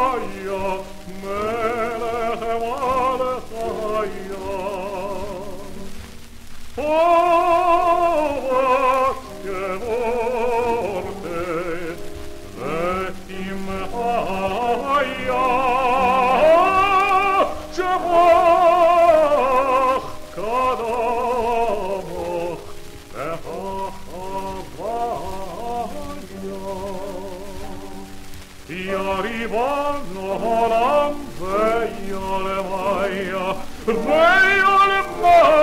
Oh, Vei ole maia, vei ole maia.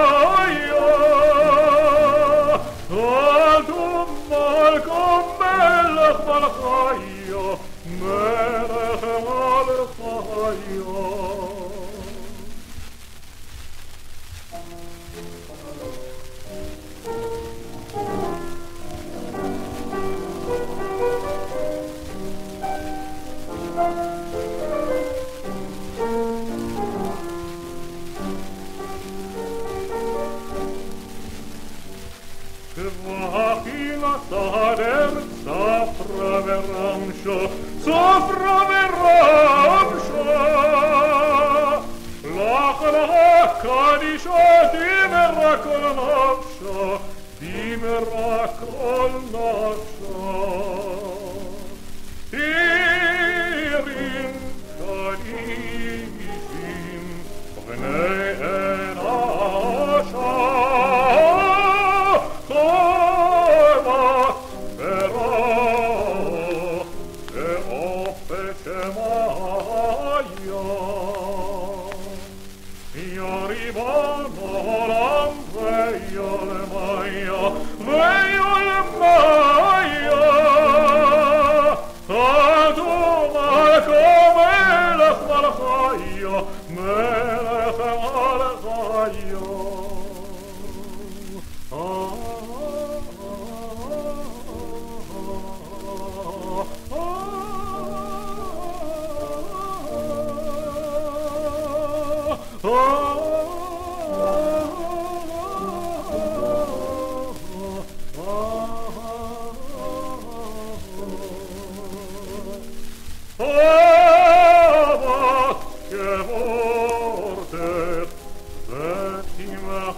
al-Khayyar, Melech al-Khayyar ramscio, sopra me ramscio. La colacca di ciò di miracol nascio, di miracol nascio. Oh!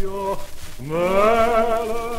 your melody.